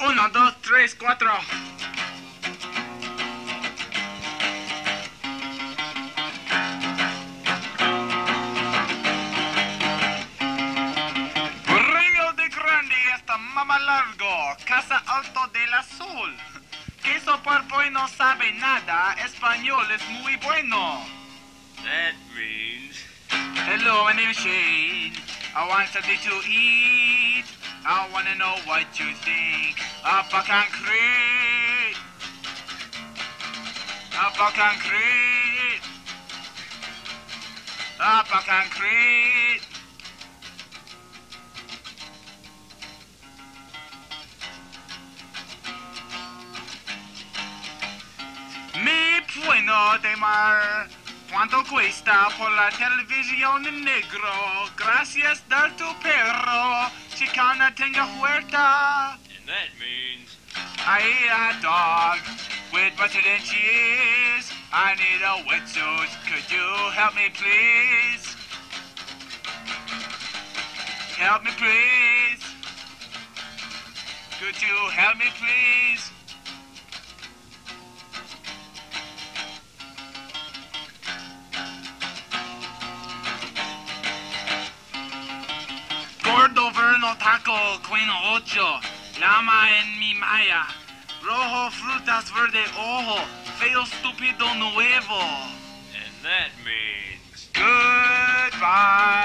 Uno, dos, tres, cuatro. Río de Grande hasta Mama Largo, Casa Alto del Azul. Queso Purple no sabe nada, español es muy bueno. That means. Hello, my name is Shane. I want something to eat. I wanna know what you think. Up a concrete. Up a concrete. Up a concrete. Mi bueno de mar. ¿Cuánto cuesta por la televisión en negro? Gracias dar tu perro. Chicana tenga huerta. And that means. I eat a dog with butter and cheese. I need a wetsuit. Could you help me, please? Help me, please. Could you help me, please? Taco, Queen Ocho, Llama en mi maya, Rojo Frutas Verde Ojo, Feo Estúpido Nuevo. And that means. Goodbye.